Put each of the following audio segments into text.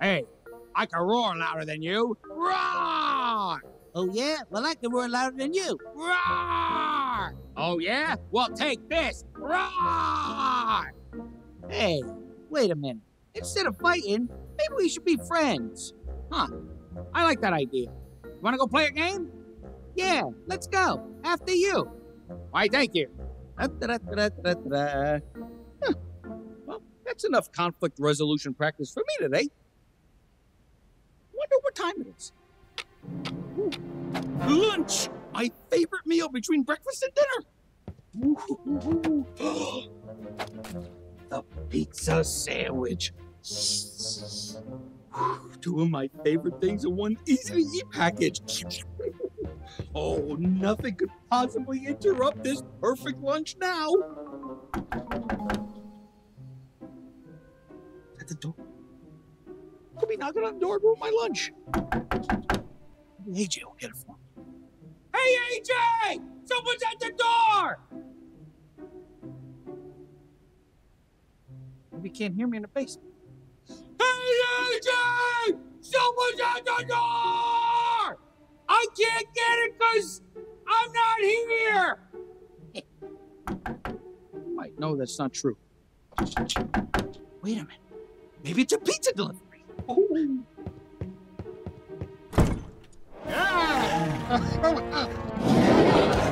Hey, I can roar louder than you. Roar! Oh, yeah? Well, I can roar louder than you. Roar! Oh, yeah? Well, take this. Roar! Hey, wait a minute. Instead of fighting, maybe we should be friends. Huh. I like that idea. You want to go play a game? Yeah, let's go. After you. Why, thank you. Huh. Well, that's enough conflict resolution practice for me today. Wonder what time it is. Ooh. Lunch! My favorite meal between breakfast and dinner. the pizza sandwich. Two of my favorite things in one easy to eat package. oh, nothing could possibly interrupt this perfect lunch now. At the door. Could be knocking on the door to my lunch. Maybe AJ will get it for me. Hey, AJ! Someone's at the door! Maybe he can't hear me in the basement. Hey, AJ! Someone's at the door! I can't get it because I'm not here! you might know that's not true. Wait a minute. Maybe it's a pizza delivery. Oh. T-Rex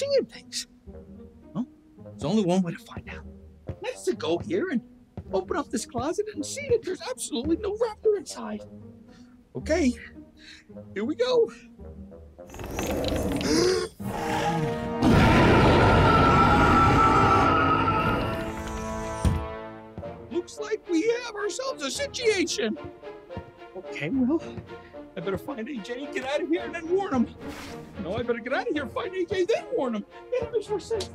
seeing things. Well, there's only one way to find out. To go here and open up this closet and see that there's absolutely no raptor inside. Okay, here we go. Looks like we have ourselves a situation. Okay, well, I better find AJ, get out of here, and then warn him. No, I better get out of here, find AJ, then warn him. Yeah, that makes more sense.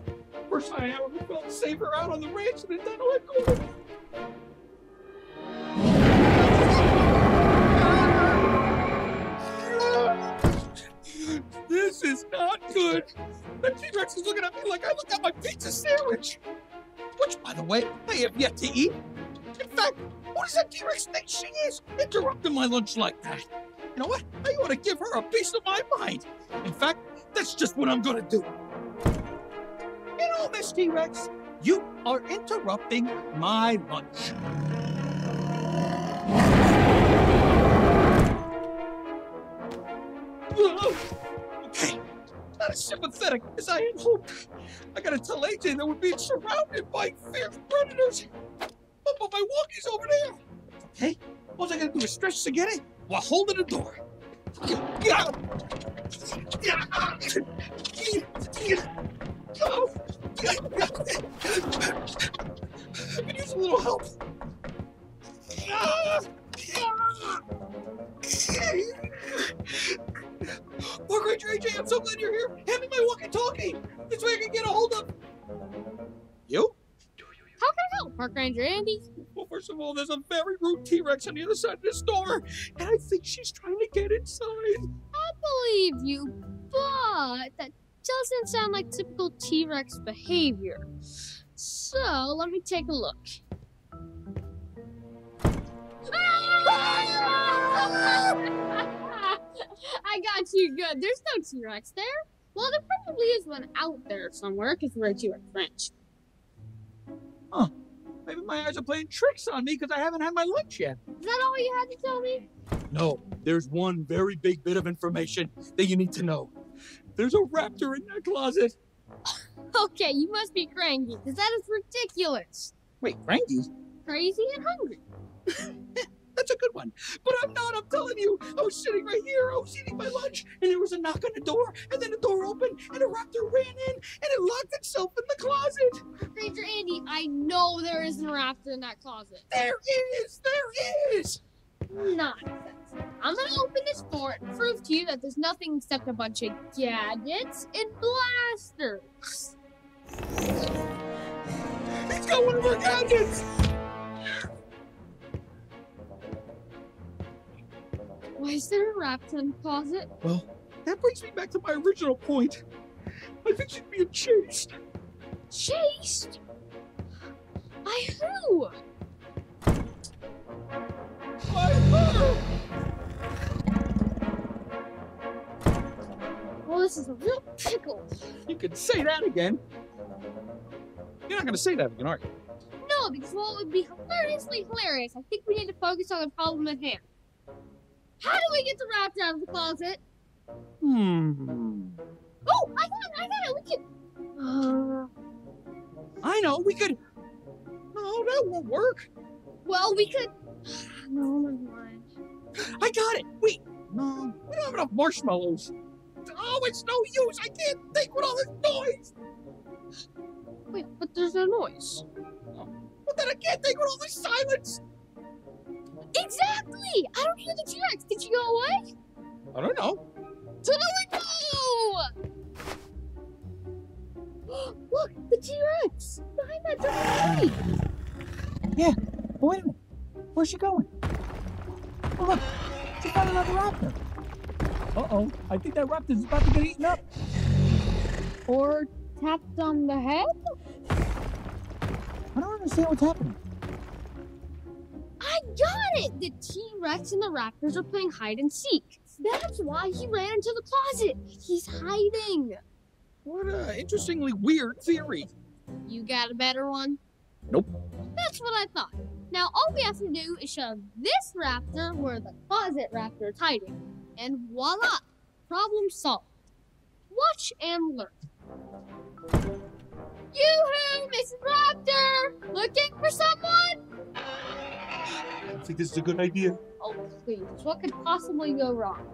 First time I ever felt safer out on the ranch than in that Corner. This is not good. The T-Rex is looking at me like I looked at my pizza sandwich. Which, by the way, I have yet to eat. In fact, who does that T-Rex think she is? Interrupting my lunch like that. You know what? I ought to give her a piece of my mind. In fact, that's just what I'm gonna do. You know, Miss T-Rex, you are interrupting my lunch. Okay, not as sympathetic as I had hoped. I gotta tell AJ that we're being surrounded by fierce predators. But, my walkie's over there. Okay, all I gotta do is stretch to get it while holding the door. I could use a little help. Park Ranger AJ, I'm so glad you're here. Hand me my walkie-talkie. This way I can get a hold of you. How can I help, Park Ranger Andy? Well, first of all, there's a very on the other side of this door, and I think she's trying to get inside. I believe you, but that doesn't sound like typical T-Rex behavior. So let me take a look. I got you good. There's no T-Rex there. Well, there probably is one out there somewhere because we're a T-Rex ranch. Maybe my eyes are playing tricks on me because I haven't had my lunch yet. Is that all you had to tell me? No, there's one very big bit of information that you need to know. There's a raptor in that closet. Okay, you must be cranky because that is ridiculous. Wait, cranky? Crazy and hungry. That's a good one. But I'm not, I'm telling you, I was sitting right here, I was eating my lunch, and there was a knock on the door, and then the door opened, and a raptor ran in, and it locked itself in the closet. Andy, I know there isn't a raptor in that closet. There is, there is. Nonsense. I'm gonna open this door and prove to you that there's nothing except a bunch of gadgets and blasters. He's got one of our gadgets. Why is there a raptor in the closet? Well, that brings me back to my original point. I think she's being chased. Chased? By who? By her. Well, this is a real pickle. You could say that again. You're not gonna say that again, are you? No, because while it would be hilariously hilarious, I think we need to focus on the problem at hand. How do we get the raptor out of the closet? Hmm. Oh, I got it! I got it! We can. Uh, I know. We could. No, that won't work. well, we could. No, never mind. I got it. Wait. No, we don't have enough marshmallows. Oh, it's no use. I can't think with all this noise. Wait, but there's no noise. But then I can't think with all this silence. Exactly! I don't hear the T-Rex. Did you go away? I don't know. To the window! Look, the T-Rex behind that giant Yeah, Oh, wait a minute. Where's she going? Oh, look. She found another raptor. Uh-oh. I think that raptor's about to get eaten up. Or tapped on the head? I don't understand what's happening. I got it! The T-Rex and the Raptors are playing hide and seek. That's why he ran into the closet. He's hiding. What a interestingly weird theory. You got a better one? Nope. That's what I thought. Now all we have to do is shove this raptor where the closet raptor is hiding. And voila! Problem solved. Watch and learn. Yoo-hoo, Mrs. Raptor! Looking for someone? I don't think this is a good idea. Oh, please. What could possibly go wrong?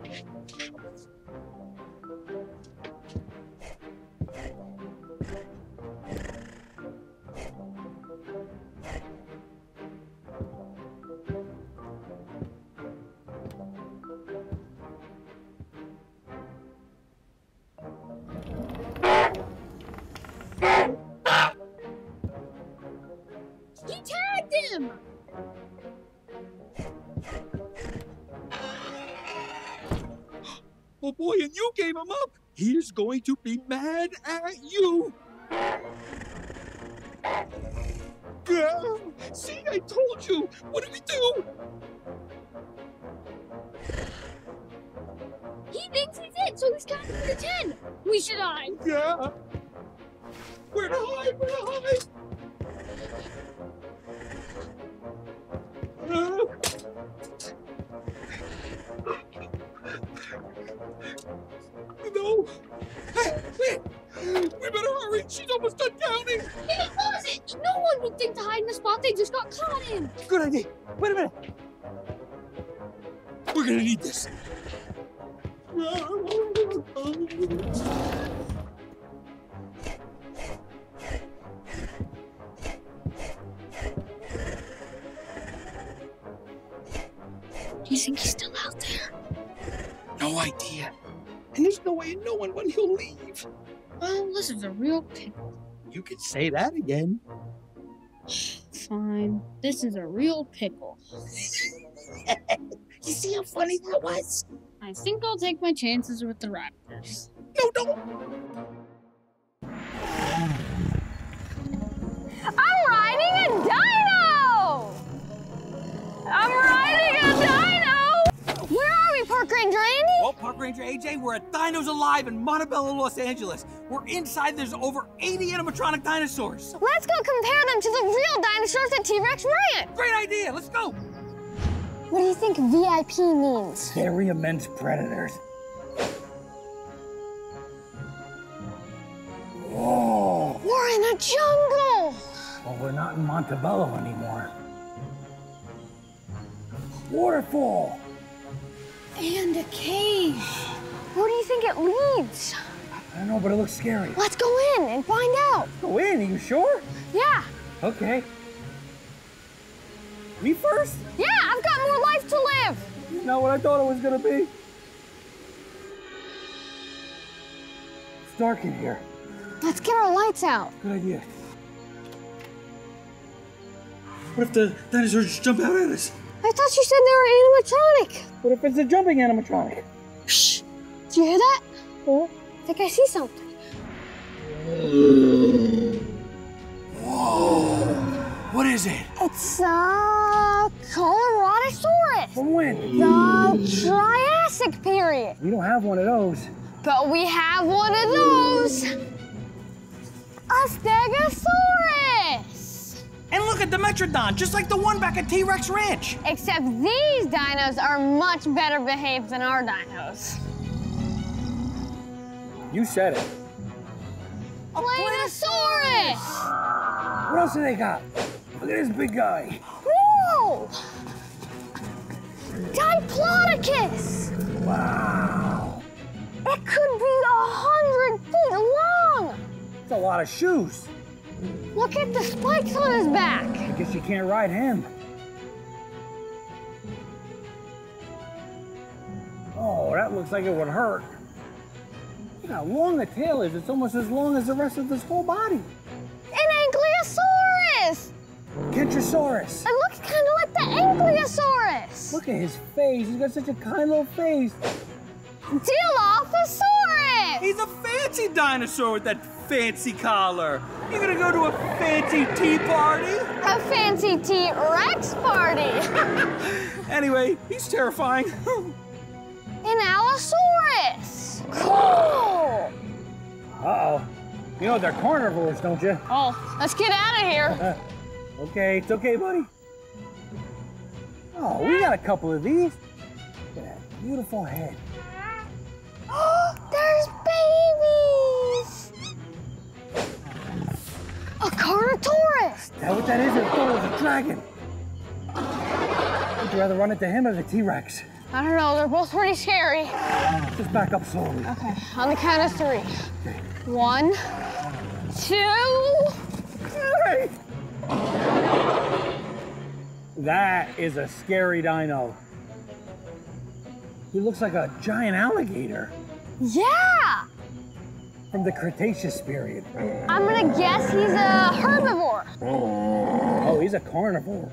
Boy, and you gave him up. He's going to be mad at you. See, I told you. What do we do? He thinks he's it, so he's counting to ten. We should hide. Yeah. Where to hide? Where to hide? We better hurry. She's almost done counting. He was it. No one would think to hide in the spot they just got caught in. Good idea. Wait a minute. We're gonna need this. Do you think he's still out there? No idea. And there's no way in knowing when he'll leave. Well, this is a real pickle. You could say that again. Fine. This is a real pickle. You see how funny that was? I think I'll take my chances with the Raptors. No, don't. I'm riding a dino! I'm riding Ranger Andy? Well, Park Ranger AJ, we're at Dinos Alive in Montebello, Los Angeles. We're inside, there's over 80 animatronic dinosaurs. Let's go compare them to the real dinosaurs at T-Rex ran. Great idea, let's go. What do you think VIP means? Very immense predators. Whoa. We're in a jungle! Well, we're not in Montebello anymore. Waterfall. And a cave. Where do you think it leads? I don't know, but it looks scary. Let's go in and find out. Go in, are you sure? Yeah. Okay. Me first? Yeah, I've got more life to live. It's Not what I thought it was gonna be. It's dark in here. Let's get our lights out. Good idea. What if the dinosaurs jump out at us? I thought you said they were animatronic. What if it's a jumping animatronic? Shh. Did you hear that? I think I see something. Whoa. What is it? It's a Coloradosaurus. From when? The Triassic period. We don't have one of those. But we have one of those. A Stegosaurus. And look at the Metrodon, just like the one back at T-Rex Ranch. Except these dinos are much better behaved than our dinos. You said it. Planosaurus! What else do they got? Look at this big guy. Whoa! Diplodocus! Wow. It could be a hundred feet long! That's a lot of shoes. Look at the spikes on his back. I guess you can't ride him. Oh, that looks like it would hurt. Look how long the tail is. It's almost as long as the rest of this whole body. An Ankylosaurus! Kentrosaurus. It looks kind of like the Ankylosaurus. Look at his face. He's got such a kind little face. Dilophosaurus! He's a fancy dinosaur with that fancy collar. You gonna go to a fancy tea party? A fancy T-Rex party! Anyway, he's terrifying. An Allosaurus! Cool! Uh-oh. You know they're carnivores, don't you? Oh, let's get out of here. Uh, okay, it's okay, buddy. Oh, we got a couple of these. Look at that beautiful head. A Carnotaurus! Is that what that is? I thought it was a dragon. Would you rather run into him or the T-Rex? I don't know, they're both pretty scary. Just back up slowly. Okay, on the count of three. One, two. Hey! That is a scary dino. He looks like a giant alligator Yeah! From the Cretaceous period. I'm gonna guess he's a herbivore. Oh, he's a carnivore.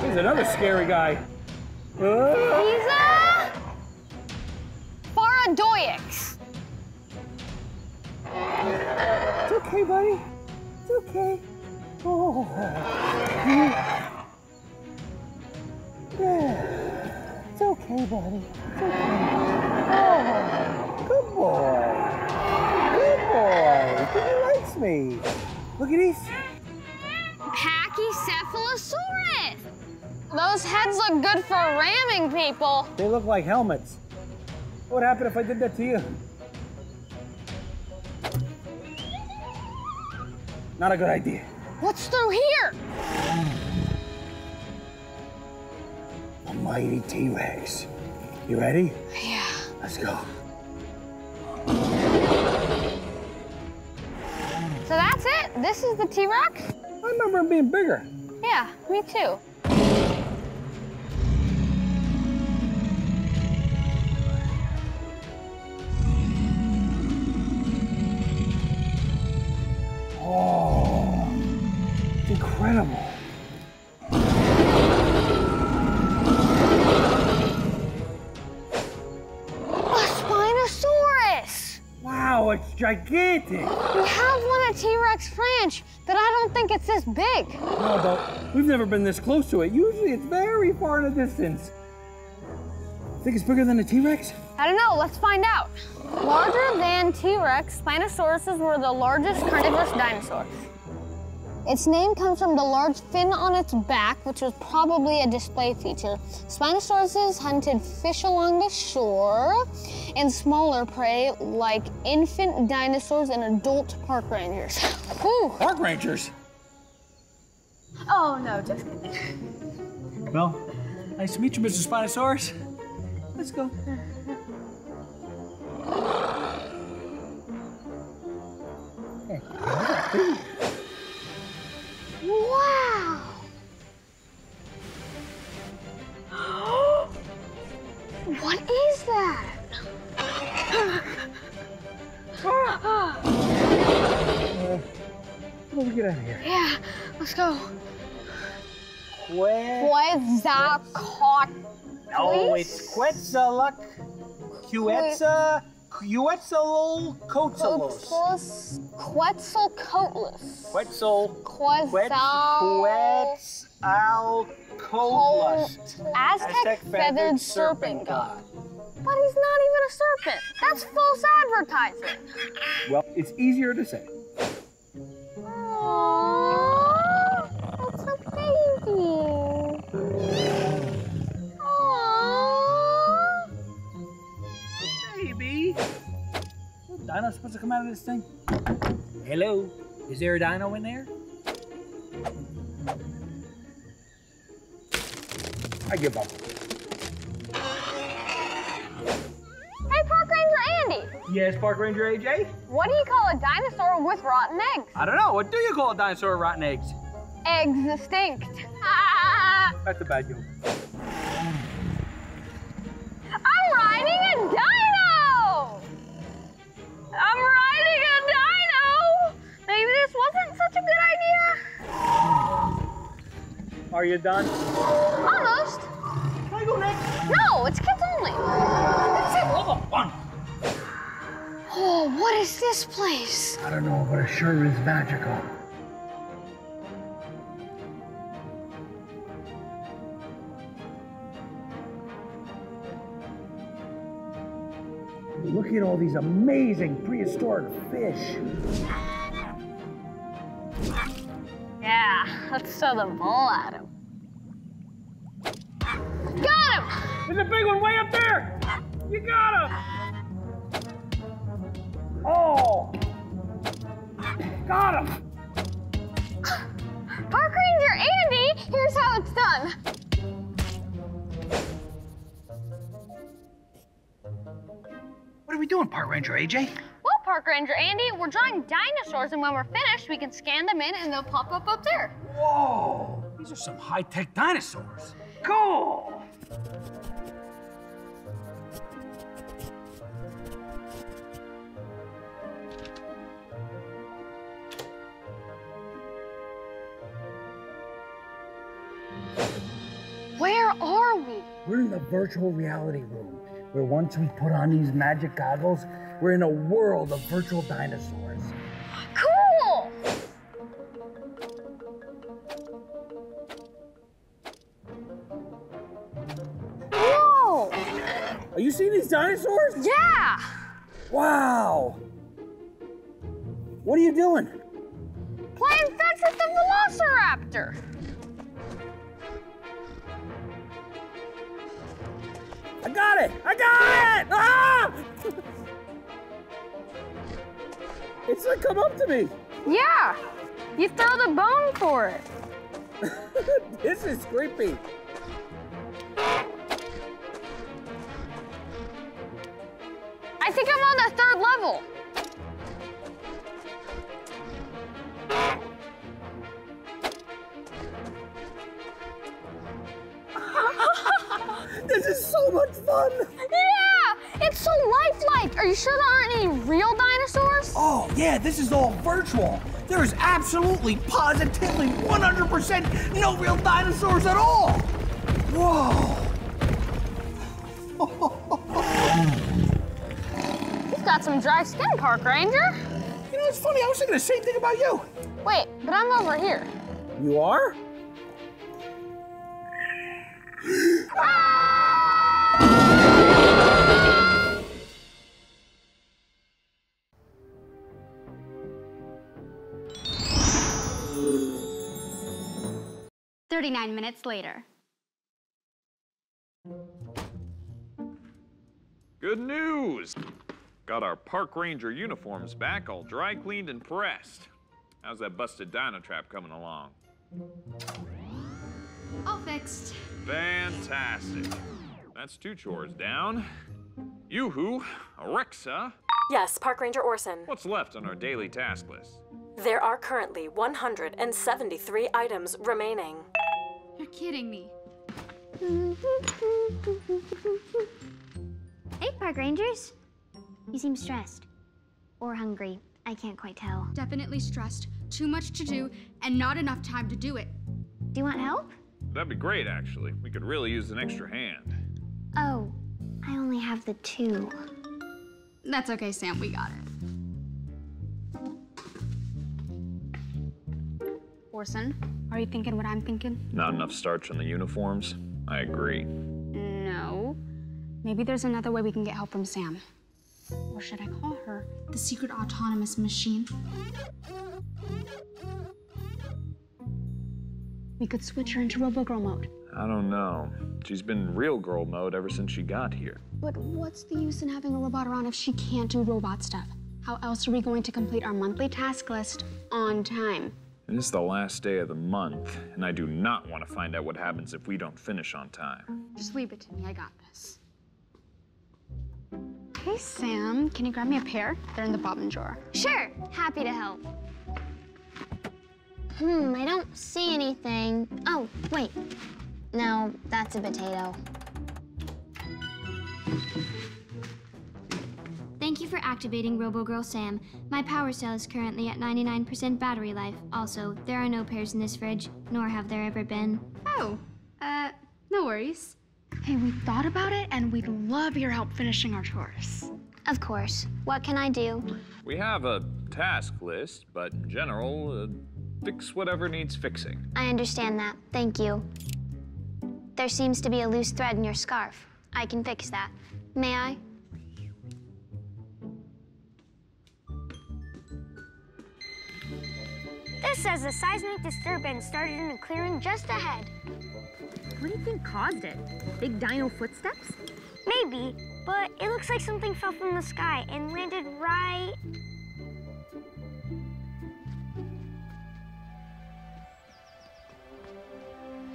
He's another scary guy. Uh, He's a Paradoix. it's okay, buddy. It's okay. Oh. Yeah. It's okay, buddy. It's okay. Oh, good boy. Good boy. He likes me. Look at these. Pachycephalosaurus. Those heads look good for ramming people. They look like helmets. What would happen if I did that to you? Not a good idea. What's through here? A mighty T-Rex. You ready? Yeah. Let's go. So that's it? This is the T-Rex? I remember it being bigger. Yeah, me too. Oh, incredible. Gigantic. We have one at T-Rex Ranch, but I don't think it's this big. No, but we've never been this close to it. Usually it's very far in the distance. Think it's bigger than a T-Rex? I don't know, let's find out. Larger than T-Rex, Spinosauruses were the largest carnivorous dinosaurs. Its name comes from the large fin on its back, which was probably a display feature. Spinosauruses hunted fish along the shore and smaller prey like infant dinosaurs and adult park rangers. Whew. Park rangers. Oh, no, just kidding. Well, nice to meet you, Mr. Spinosaurus. Let's go. Wow! what is that? Let me get out of here. Yeah, let's go. Quet. Quetzalcoatl. No, it's Quetzalcoatl. Quetza. Quetzalcoatlus. Quetzalcoatlus. Quetzal. Quetz. Quetzal. Quetzalcoatlus. Aztec feathered serpent god. But he's not even a serpent. That's false advertising. Well, it's easier to say. Aww, Dino's supposed to come out of this thing? Hello. Is there a dino in there? I give up. Hey, Park Ranger Andy, Yes, Park Ranger AJ? what do you call a dinosaur with rotten eggs? I don't know. What do you call a dinosaur with rotten eggs? Eggs extinct. That's a bad joke. I'm riding a dino! I'm riding a dino! Maybe this wasn't such a good idea. Are you done? Almost. Can I go next? No, it's kids only. That's it. Level one. Oh, what is this place? I don't know, but it sure is magical. Look at all these amazing prehistoric fish. Yeah, let's throw the ball at him. Got him! There's a big one way up there. You got him. Oh! Got him! Park Ranger Andy, here's how it's done. What are we doing, Park Ranger AJ? Well, Park Ranger Andy, we're drawing dinosaurs, and when we're finished, we can scan them in and they'll pop up up there. Whoa! These are some high-tech dinosaurs. Cool. Where are we? We're in the virtual reality room, where once we put on these magic goggles, we're in a world of virtual dinosaurs. Cool! Whoa! Are you seeing these dinosaurs? Yeah! Wow! What are you doing? Playing fetch with the Velociraptor. Got it! I got it! Ah! it's like come up to me. Yeah! You throw the bone for it. this is creepy. Absolutely, positively, 100% no real dinosaurs at all. Whoa. You've got some dry skin, Park Ranger. You know, it's funny, I was thinking the same thing about you. Wait, but I'm over here. You are? Ah! Thirty-nine minutes later. Good news! Got our park ranger uniforms back, all dry cleaned and pressed. How's that busted dino trap coming along? All fixed. Fantastic. That's two chores down. Yoo-hoo, Alexa, Yes, Park Ranger Orson. what's left on our daily task list? There are currently 173 items remaining. You're kidding me. Hey, Park Rangers. You seem stressed. Or hungry. I can't quite tell. Definitely stressed. Too much to do, and not enough time to do it. Do you want help? That'd be great, actually. We could really use an extra hand. Oh, I only have the two. That's okay, Sam. We got it. Are you thinking what I'm thinking? Not enough starch on the uniforms? I agree. No. Maybe there's another way we can get help from Sam. Or should I call her the secret autonomous machine? We could switch her into RoboGirl mode. I don't know. She's been real girl mode ever since she got here. But what's the use in having a robot around if she can't do robot stuff? How else are we going to complete our monthly task list on time? And it's the last day of the month, and I do not want to find out what happens if we don't finish on time. Just leave it to me. I got this. Hey, Sam. Can you grab me a pear? They're in the bobbin drawer. Sure, happy to help. Hmm, I don't see anything. Oh, wait. No, that's a potato. Thank you for activating RoboGirl Sam. My power cell is currently at 99% battery life. Also, there are no pears in this fridge, nor have there ever been. Oh, uh, no worries. Hey, we thought about it, and we'd love your help finishing our chores. Of course. What can I do? We have a task list, but in general, uh, fix whatever needs fixing. I understand that. Thank you. There seems to be a loose thread in your scarf. I can fix that. May I? This says a seismic disturbance started in a clearing just ahead. What do you think caused it? Big dino footsteps? Maybe, but it looks like something fell from the sky and landed right.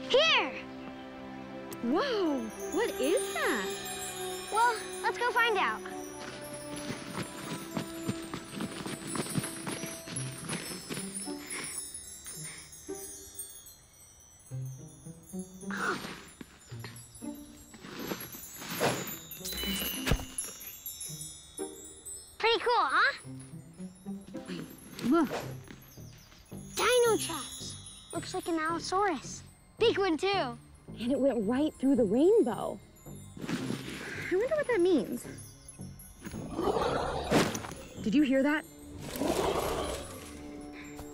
Here! Whoa, what is that? Well, let's go find out. Allosaurus. Big one, too. and it went right through the rainbow. I wonder what that means. Did you hear that?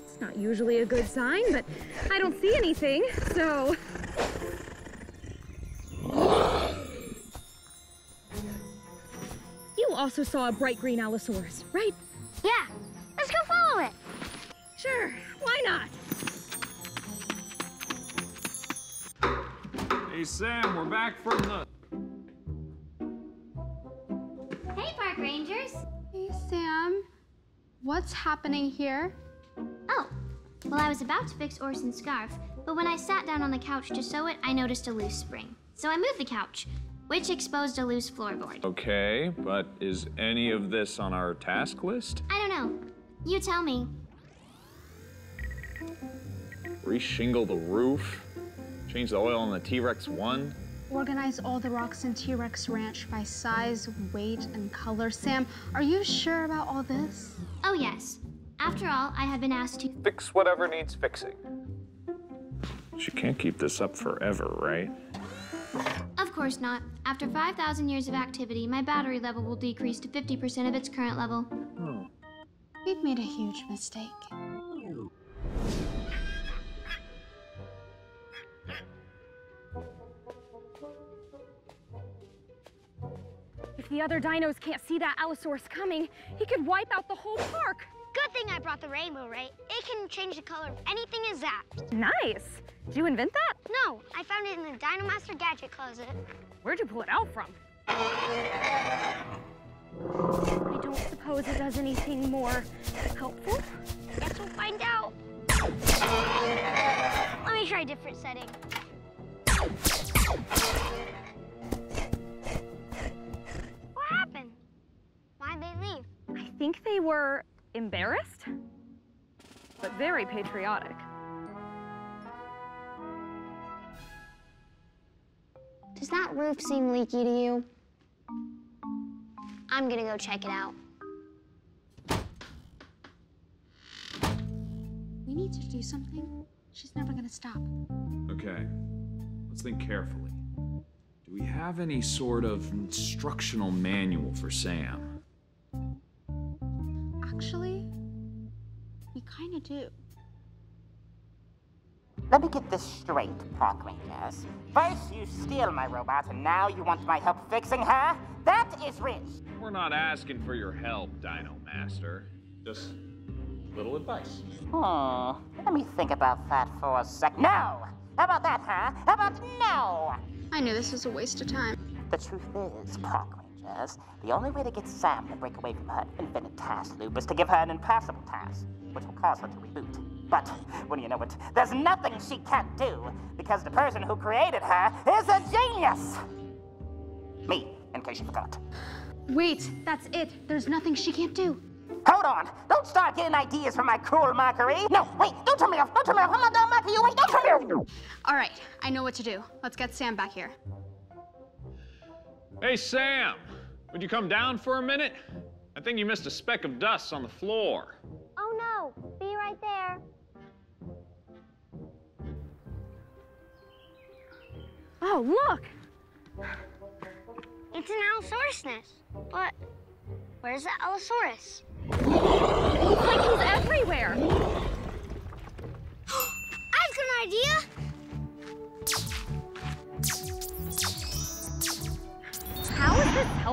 It's not usually a good sign, but I don't see anything, so. You also saw a bright green Allosaurus, right? Yeah, let's go follow it. Sure, why not? Hey, Sam, we're back from the. Hey, Park Rangers! Hey, Sam. What's happening here? Oh, well, I was about to fix Orson's scarf, but when I sat down on the couch to sew it, I noticed a loose spring. So I moved the couch, which exposed a loose floorboard. Okay, but is any of this on our task list? I don't know. You tell me. Reshingle the roof? Change the oil on the T Rex 1? Organize all the rocks in T-Rex Ranch by size, weight, and color. Sam, are you sure about all this? Oh, yes. After all, I have been asked to. Fix whatever needs fixing. She can't keep this up forever, right? Of course not. After 5,000 years of activity, my battery level will decrease to 50% of its current level. Hmm. We've made a huge mistake. If the other dinos can't see that Allosaurus coming, he could wipe out the whole park. Good thing I brought the rainbow, right? It can change the color of anything it zaps. Nice. Did you invent that? No, I found it in the Dino Master gadget closet. Where'd you pull it out from? I don't suppose it does anything more helpful. Guess we'll find out. Let me try a different setting. Think they were embarrassed, but very patriotic. Does that roof seem leaky to you? I'm gonna go check it out. We need to do something. She's never gonna stop. Okay, let's think carefully. Do we have any sort of instructional manual for Sam? Actually, we kind of do. Let me get this straight, Park Rangers. First, you steal my robot, and now you want my help fixing her? That is rich. We're not asking for your help, Dino Master. Just little advice. Hmm. Let me think about that for a sec. No! How about that, huh? How about no? I knew this was a waste of time. The truth is, Park Rangers, the only way to get Sam to break away from her infinite task loop is to give her an impassable task, which will cause her to reboot. But, when you know it, there's nothing she can't do, because the person who created her is a genius! Me, in case you forgot. Wait, that's it. There's nothing she can't do. Hold on! Don't start getting ideas from my cruel mockery! No, wait! Don't turn me off! Don't turn me off! I'm not done mocking you! Wait, don't turn me off! All right, I know what to do. Let's get Sam back here. Hey, Sam! Would you come down for a minute? I think you missed a speck of dust on the floor. Oh no, be right there. Oh, look! It's an Allosaurus nest. But where's the Allosaurus? Looks like he's everywhere. I've got an idea.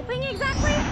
Helping exactly?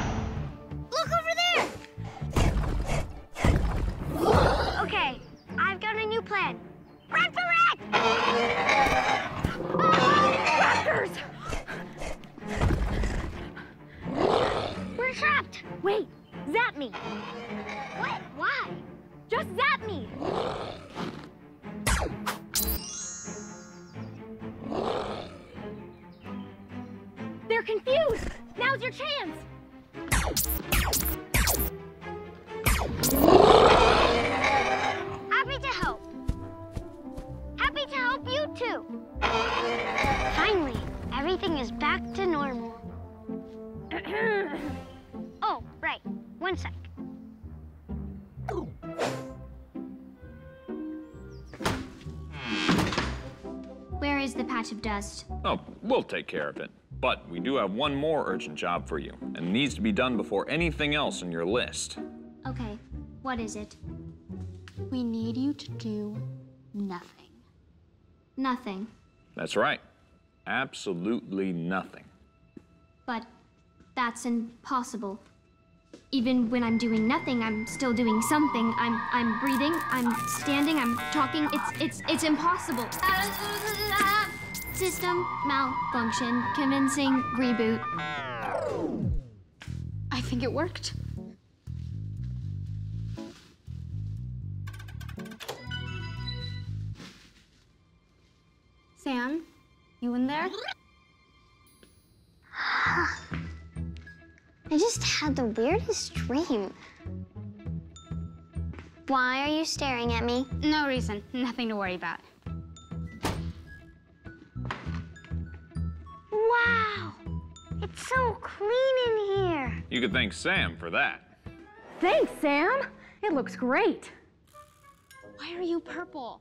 Of dust? Oh, we'll take care of it. But we do have one more urgent job for you, and it needs to be done before anything else on your list. Okay, what is it? We need you to do nothing. Nothing. That's right. Absolutely nothing. But that's impossible. Even when I'm doing nothing, I'm still doing something. I'm I'm breathing, I'm standing, I'm talking. It's it's it's impossible. System malfunction. Convincing reboot. I think it worked. Sam, you in there? I just had the weirdest dream. Why are you staring at me? No reason. Nothing to worry about. Wow! It's so clean in here. You could thank Sam for that. Thanks, Sam. It looks great. Why are you purple?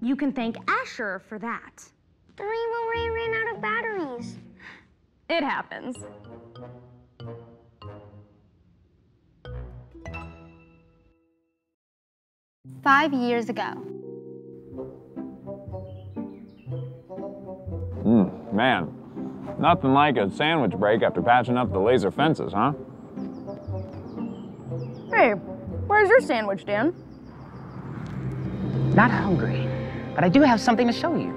You can thank Asher for that. The Rainbow Ray ran out of batteries. It happens. Five years ago. Hmm, man. Nothing like a sandwich break after patching up the laser fences, huh? Hey, where's your sandwich, Dan? Not hungry, but I do have something to show you.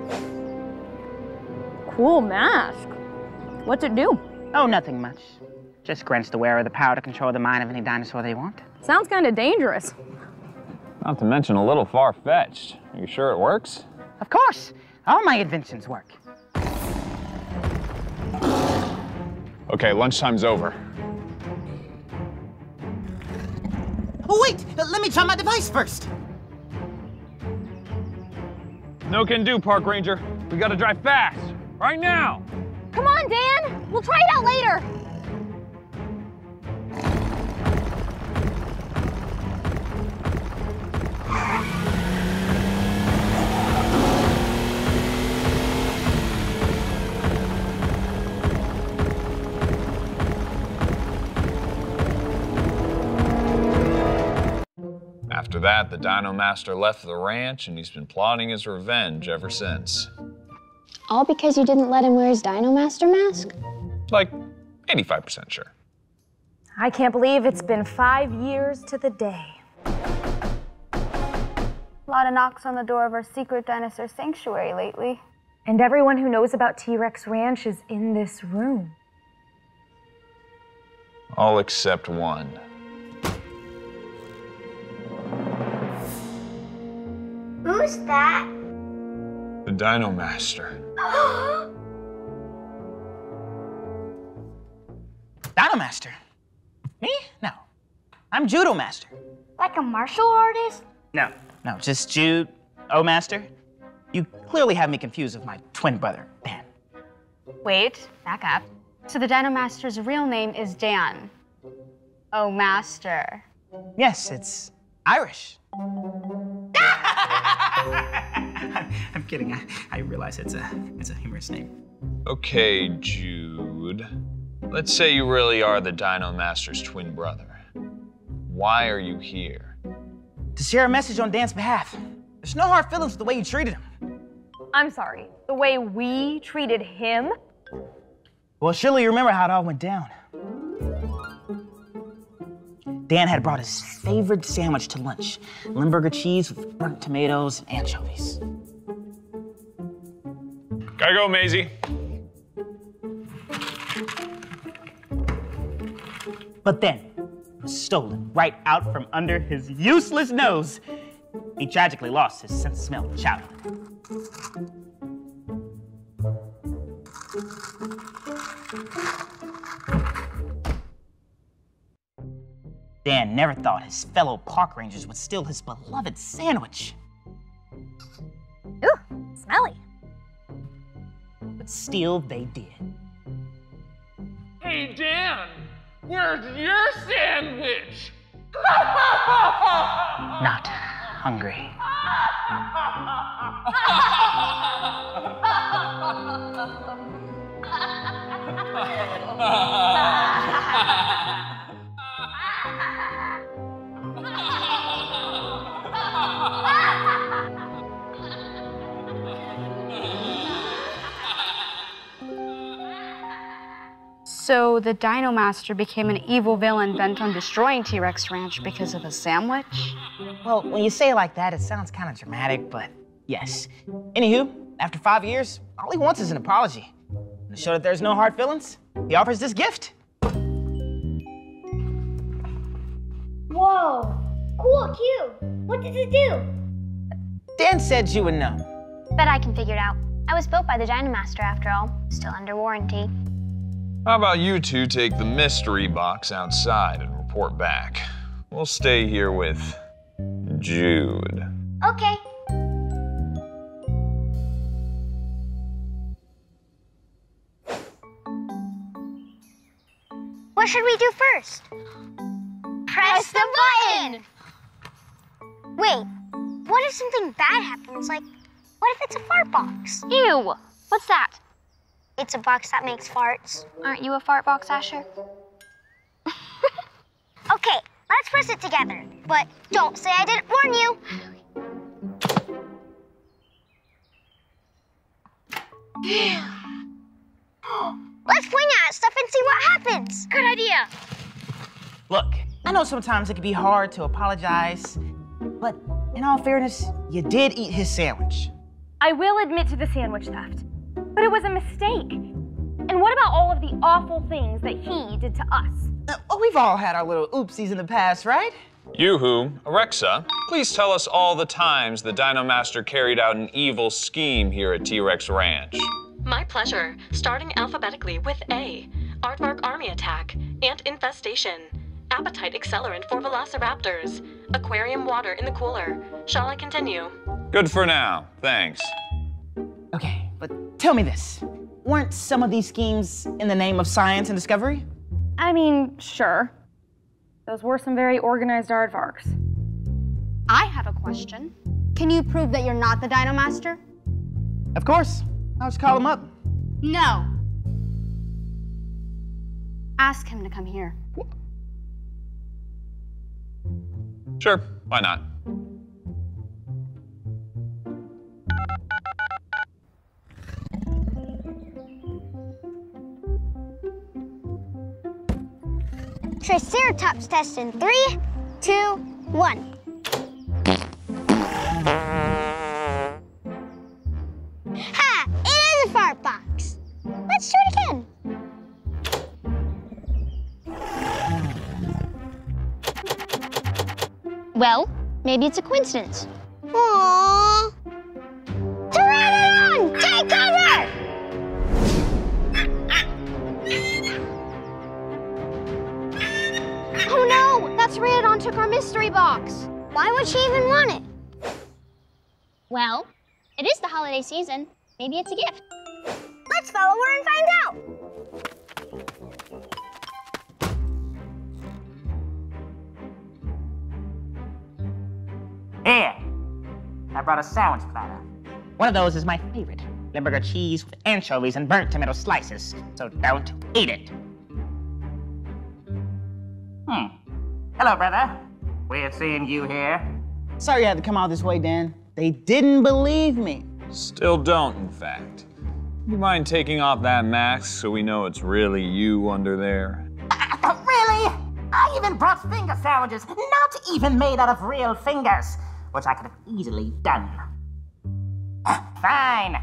Cool mask. What's it do? Oh, nothing much. Just grants the wearer the power to control the mind of any dinosaur they want. Sounds kind of dangerous. Not to mention a little far fetched. Are you sure it works? Of course, all my inventions work. Okay, lunchtime's over. Oh, wait! uh, Let me try my device first. No can do, Park Ranger. We gotta drive fast. Right now. Come on, Dan. We'll try it out later. After that, the Dino Master left the ranch and he's been plotting his revenge ever since. All because you didn't let him wear his Dino Master mask? Like 85% sure. I can't believe it's been five years to the day. A lot of knocks on the door of our secret dinosaur sanctuary lately. And everyone who knows about T Rex Ranch is in this room. All except one. Who's that? The Dino Master. Dino Master. Me? No. I'm Judo Master. Like a martial artist? No, no, just Jude, O Master. You clearly have me confused with my twin brother, Dan. Wait, back up. So the Dino Master's real name is Dan. Oh, Master. Yes, it's Irish. I'm kidding. I, I realize it's a it's a humorous name. Okay, Jude. Let's say you really are the Dino Master's twin brother. Why are you here? To share a message on Dan's behalf. There's no hard feelings with the way you treated him. I'm sorry. The way we treated him? Well, surely you remember how it all went down. Dan had brought his favorite sandwich to lunch Limburger cheese with burnt tomatoes and anchovies. Gotta go, Maisie. But then, it was stolen right out from under his useless nose. He tragically lost his sense of smell in childhood. Dan never thought his fellow park rangers would steal his beloved sandwich. Ooh, smelly. But steal they did. Hey, Dan, where's your sandwich? Not hungry. So the Dino Master became an evil villain bent on destroying T Rex Ranch because of a sandwich? Well, when you say it like that, it sounds kind of dramatic, but yes. Anywho, after five years, all he wants is an apology. To show that there's no hard feelings, he offers this gift. Whoa! Cool cube! What does it do? Dan said you would know. Bet I can figure it out. I was built by the Dino Master after all. Still under warranty. How about you two take the mystery box outside and report back? We'll stay here with Jude. Okay. What should we do first? Press the button! Wait, what if something bad happens? Like, what if it's a fart box? Ew! What's that? It's a box that makes farts. Aren't you a fart box, Asher? Okay, let's press it together. But don't say I didn't warn you. let's point at stuff and see what happens. Good idea. Look, I know sometimes it can be hard to apologize, but in all fairness, you did eat his sandwich. I will admit to the sandwich theft, but it was a mistake. And what about all of the awful things that he did to us? Uh, oh, we've all had our little oopsies in the past, right? Yoo-hoo, Alexa, please tell us all the times the Dino Master carried out an evil scheme here at T-Rex Ranch. My pleasure. Starting alphabetically with A. Aardvark Army Attack. Ant Infestation. Appetite accelerant for velociraptors. Aquarium water in the cooler. Shall I continue? Good for now. Thanks. Okay, but tell me this. Weren't some of these schemes in the name of science and discovery? I mean, sure. Those were some very organized aardvarks. I have a question. Can you prove that you're not the Dino Master? Of course. I'll just call him up. No. Ask him to come here. Sure, why not? Triceratops test in three, two, one. Ha! It is a fart box. Let's do it again. Well, maybe it's a coincidence. Aww. Rhiannon took our mystery box. Why would she even want it? Well, it is the holiday season. Maybe it's a gift. Let's follow her and find out. Here, I brought a sandwich platter. One of those is my favorite. Limburger cheese with anchovies and burnt tomato slices, so don't eat it. Hmm. Hello, brother. Weird seeing you here. Sorry you had to come out this way, Dan. They didn't believe me. Still don't, in fact. You mind taking off that mask so we know it's really you under there? Uh, really? I even brought finger sandwiches, not even made out of real fingers, which I could have easily done. Fine.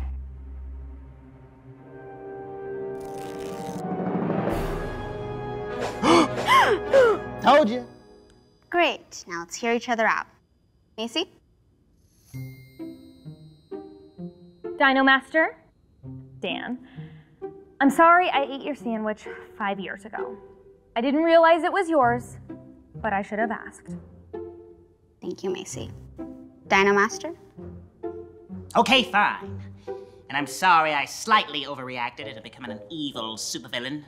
Told you. Great. Now let's hear each other out. Macy? Dino Master, Dan. I'm sorry I ate your sandwich five years ago. I didn't realize it was yours, but I should have asked. Thank you, Macy. Dino Master? Okay, fine. And I'm sorry I slightly overreacted into becoming an evil supervillain.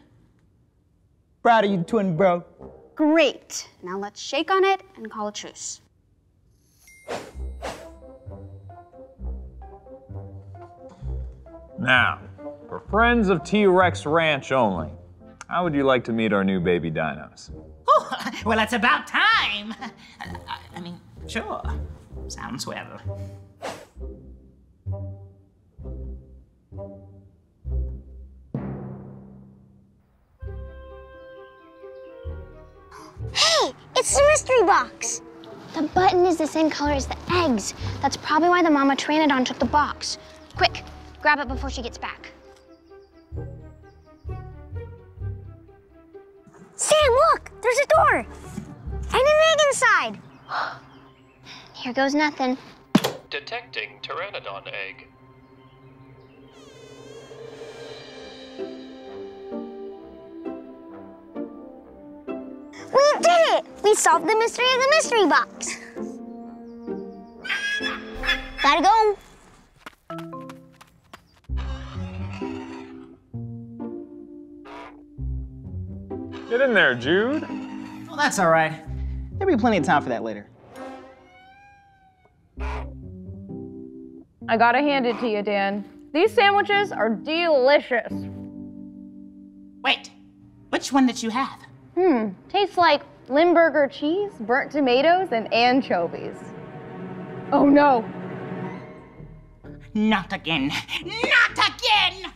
Proud of you, twin bro. Great. Now let's shake on it and call a truce. Now, for friends of T Rex Ranch only, how would you like to meet our new baby dinos? Oh, well, it's about time. I, I mean, sure. Sounds well. It's the mystery box. The button is the same color as the eggs. That's probably why the mama Pteranodon took the box. Quick, grab it before she gets back. Sam, look, there's a door. And an egg inside. Here goes nothing. Detecting Pteranodon egg. We did it! We solved the mystery of the mystery box. Gotta go. Get in there, Jude. Well, that's all right. There'll be plenty of time for that later. I gotta hand it to you, Dan. These sandwiches are delicious. Wait, which one did you have? Hmm, tastes like Limburger cheese, burnt tomatoes, and anchovies. Oh no. Not again. Not again!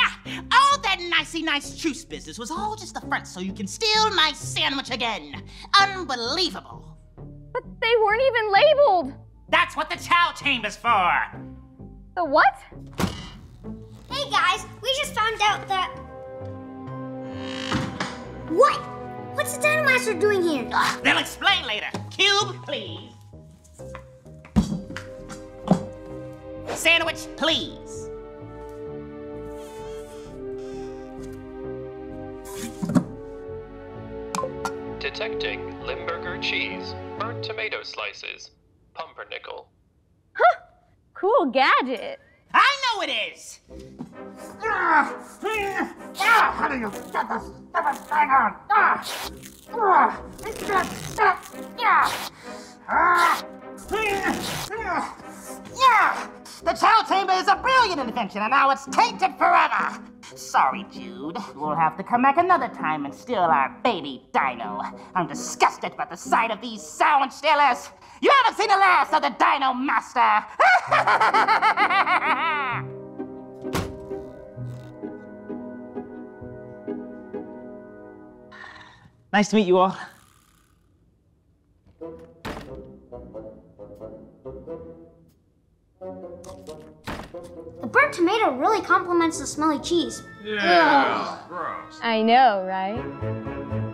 Ah, all that nicey nice juice business was all just a front so you can steal my sandwich again. Unbelievable. But they weren't even labeled. That's what the chow chamber's for. The what? Hey guys, we just found out that. What? What's the Dino Master doing here? They'll explain later. Cube, please. Sandwich, please. Detecting Limburger cheese, burnt tomato slices, pumpernickel. Huh! Cool gadget. I know it is! Ah, how do you this stupid thing on? Ah, ah. Ah, Yeah! The chow chamber is a brilliant invention, and now it's tainted forever! Sorry, Jude. We'll have to come back another time and steal our baby dino. I'm disgusted by the sight of these sandwich stealers! You haven't seen the last of the Dino Master! Nice to meet you all. The burnt tomato really complements the smelly cheese. Yeah, gross. I know, right?